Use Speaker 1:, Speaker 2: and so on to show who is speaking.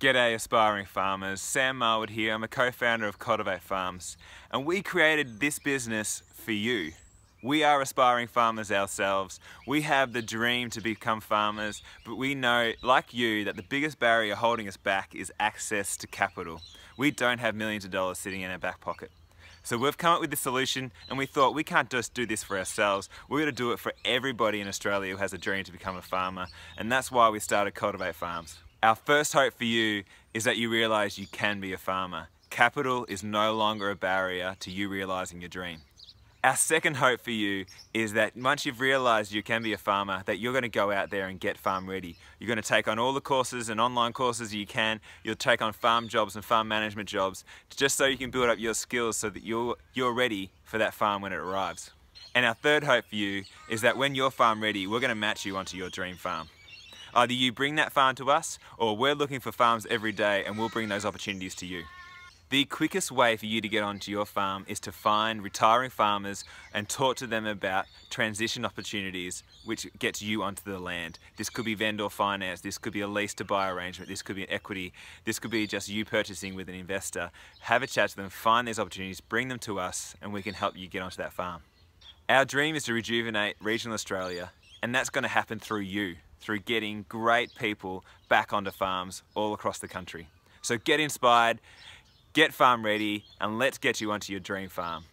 Speaker 1: G'day aspiring farmers, Sam Marwood here, I'm a co-founder of Cultivate Farms and we created this business for you. We are aspiring farmers ourselves. We have the dream to become farmers, but we know, like you, that the biggest barrier holding us back is access to capital. We don't have millions of dollars sitting in our back pocket. So we've come up with this solution and we thought we can't just do this for ourselves, we're going to do it for everybody in Australia who has a dream to become a farmer and that's why we started Cultivate Farms. Our first hope for you is that you realise you can be a farmer. Capital is no longer a barrier to you realising your dream. Our second hope for you is that once you've realised you can be a farmer, that you're going to go out there and get farm ready. You're going to take on all the courses and online courses you can. You'll take on farm jobs and farm management jobs just so you can build up your skills so that you're, you're ready for that farm when it arrives. And our third hope for you is that when you're farm ready, we're going to match you onto your dream farm. Either you bring that farm to us or we're looking for farms every day and we'll bring those opportunities to you. The quickest way for you to get onto your farm is to find retiring farmers and talk to them about transition opportunities which gets you onto the land. This could be vendor finance, this could be a lease to buy arrangement, this could be an equity, this could be just you purchasing with an investor. Have a chat to them, find these opportunities, bring them to us and we can help you get onto that farm. Our dream is to rejuvenate regional Australia and that's going to happen through you through getting great people back onto farms all across the country. So get inspired, get farm ready, and let's get you onto your dream farm.